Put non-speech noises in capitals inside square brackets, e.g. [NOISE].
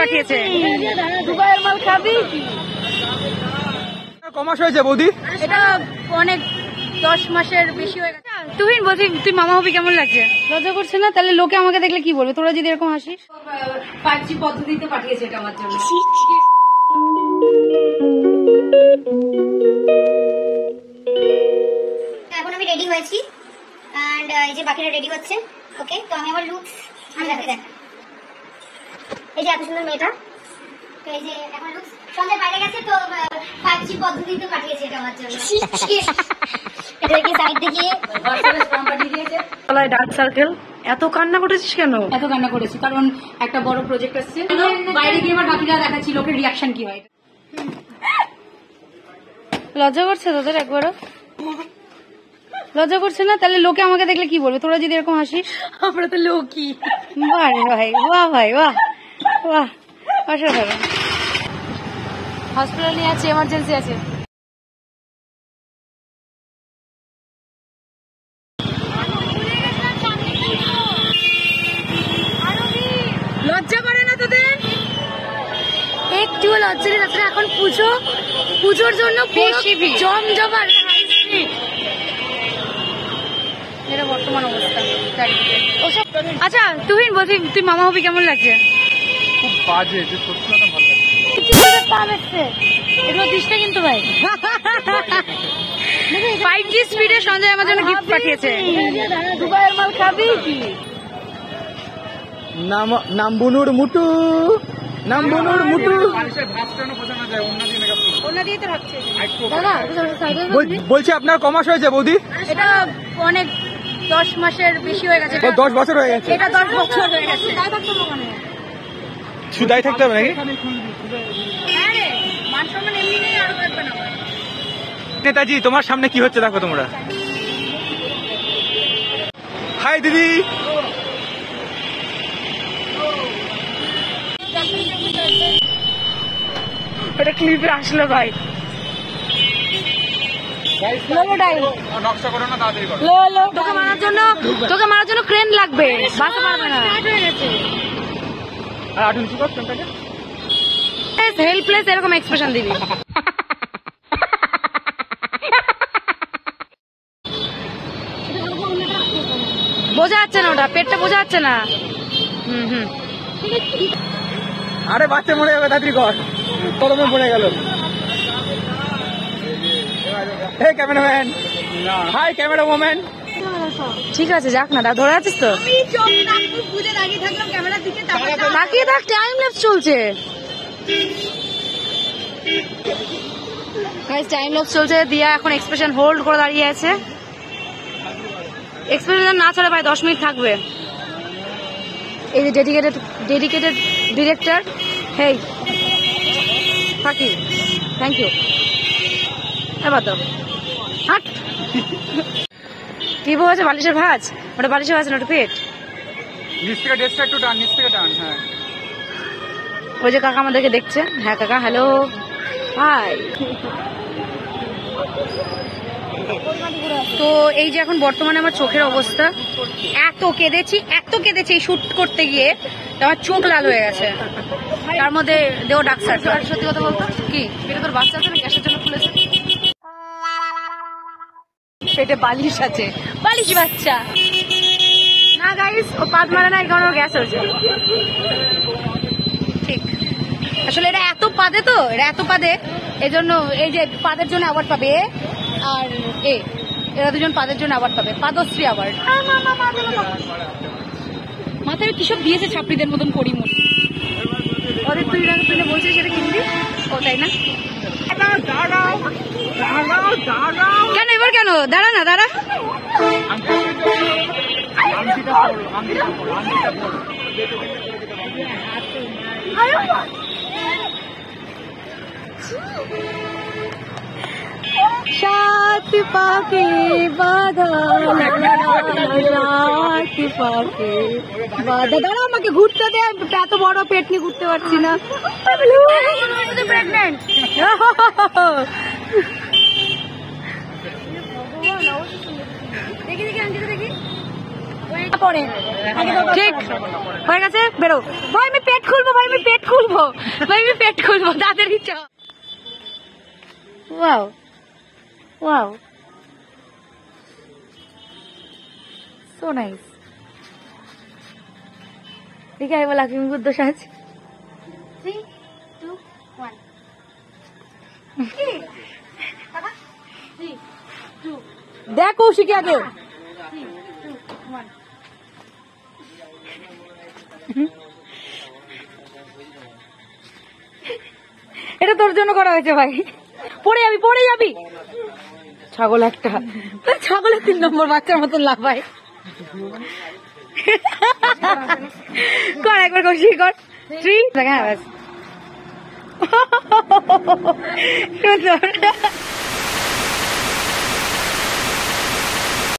পাঠিয়েছে। দুবাইয়ের মাল খাবি? কমাস হয়েছে বৌদি? এটা অনেক দশ মাসের বেশি হয়ে গেছে। তুই বলছি তুই মামা হবি কেমন লাগছে? লজ্জা করছে না? তাহলে লোকে আমাকে দেখলে কি বলবে? তোরা যদি এরকম হাসিস। ফাইভ পদ্ধতিতে পাঠিয়েছে এটা আমার জন্য। এখন আমি রেডি হয়েছি। অ্যান্ড এই যে বাকিরা রেডি হচ্ছে ওকে তো আমি আমার লুকস দেখ দেখ এই যে এত সুন্দর মেয়েটা। তো এই যে এখন লুকস বাইরে গেছে তো ফাইভ জি পদ্ধতিতে পাঠিয়েছে এটা আমার জন্য। এটাকে সাইড দেখিয়ে ডার্ক সার্কেল এত কান্না করেছিস কেন? এত কান্না করেছি কারণ একটা বড় প্রজেক্ট আসছে। বাইরে গিয়ে আমার বাকিরা দেখাচ্ছি লোকের রিয়াকশন কি হয়। লজ্জা করছে তোদের একবারও? লজ্জা করছে না? তাহলে লোকে আমাকে দেখলে কি বলবে? তোরা যদি এরকম হাসিস? আমরা তো লোকই। বাহ রে ভাই বাহ ভাই বাহ। বাহ অসাধারণ। হসপিটালে আছে এমার্জেন্সি আছে। লজ্জা করে না তোদের? একটু লজ্জা নেই তাছাড়া এখন পুজো। পুজোর জন্য এটা বর্তমান অবস্থা আচ্ছা তুই বলছি তুই মামা হবি কেমন লাগছে? বাজে যে সত্যি কথা ভালো লাগে এগুলো দিস কিন্তু ভাই ফাইভ জি স্পিডে সঞ্জয় আমার জন্য গিফট পাঠিয়েছে দুবাইয়ের মাল খাবি কি নাম নাম মুটু নাম মুটু বালিশের ভাত কেন বোঝানো যায় অন্য দিন ওনা দিয়ে তো রাখছে বলছি আপনার কমাস হয়েছে বৌদি এটা অনেক দশ মাসের বেশি হয়ে গেছে দশ বছর হয়ে গেছে এটা দশ বছর হয়ে গেছে সুদাই থাকতে হবে নাকি? হ্যাঁ। নেতাজি তোমার সামনে কি হচ্ছে দেখো তোমরা। হাই দিদি। ওটা ক্লিপে আসলো ভাই। নকশা করো না তাড়াতাড়ি করো। লো লো তোকে মারার জন্য তোকে মারার জন্য ক্রেন লাগবে। বাসা পারবে না। আর আটু নিচু কর ফোনটাকে হেল্পলেস এরকম এক্সপ্রেশন দিবি। বোঝা যাচ্ছে না ওটা পেটটা বোঝা যাচ্ছে না। হুম হুম। আরে বাচ্চা মরে যাবে তাড়াতাড়ি কর। গরমে পড়ে গেল। Hey cameraman. Hi camera woman ঠিক আছে যাক না দা ধরে আছিস তো? তাকিয়ে দেখ টাইম ল্যাপস চলছে। টাইম ল্যাপস চলছে দিয়া এখন এক্সপ্রেশন হোল্ড করে দাঁড়িয়ে আছে। এক্সপ্রেশন না ছাড়া ভাই দশ মিনিট থাকবে। এই যে ডেডিকেটেড ডেডিকেটেড ডিরেক্টর হেই ফাঁকি থ্যাংক ইউ এবার তো হাট। কি বউ আছে বালিশের ভাজ? ওটা বালিশের ভাজ না ওটা পেট? নিচ থেকে ডেস্কটা একটু টান নিচ থেকে টান হ্যাঁ। ওই যে কাকা আমাদেরকে দেখছে। হ্যাঁ কাকা হ্যালো। হাই। তো এই যে এখন বর্তমানে আমার চোখের অবস্থা এত কেঁদেছি এত কেঁদেছি এই শুট করতে গিয়ে আমার চোখ লাল হয়ে গেছে। তার মধ্যে দেও ডাক্তার সত্যি কথা বলতো? কি? পেটে তোর বাচ্চা আছে না পেটে বালিশ আছে। বালিশ বাচ্চা। না গাইস ও পাত মারে না কারণে গ্যাস হয়েছে। ঠিক। আসলে এটা এত পাদে তো, এটা এত পাদে এই জন্য এই যে পাদের জন্য অ্যাওয়ার্ড পাবে, আর এ, এরা দুজন পাদের জন্য অ্যাওয়ার্ড পাবে, পাদশ্রী অ্যাওয়ার্ড মাথায় কিসব দিয়েছে ছাপড়িদের মতন করি ওদের তুই তুই বলছিস সেটা কিনবি? ও, তাই না? কেন এবার কেন? দাঁড়া না দাঁড়া। সাত পাকে বাধা সাত পাকে বাধা। দাঁড়া আমাকে ঘুরতে দে এত বড় পেট নিয়ে ঘুরতে পারছি না প্রেগনেন্ট দেখি দেখি আন্টিকে দেখি পরে ঠিক হয়ে গেছে বেরো ভাই আমি পেট খুলবো ভাই আমি পেট খুলবো ভাই আমি পেট খুলবো তাড়াতাড়ি চ ওয়াও ওয়াও সো নাইস দেখি আই বলা বুদ্ধ সাজ দেখ কৌশিক আগে। এটা তোর জন্য করা হয়েছে ভাই। পড়ে যাবি পড়ে যাবি। ছাগল একটা। ছাগলের তিন নম্বর বাচ্চার মতন লাফায়। কর একবার কর। থ্রি হ্যাঁ [LAUGHS] সুন্দর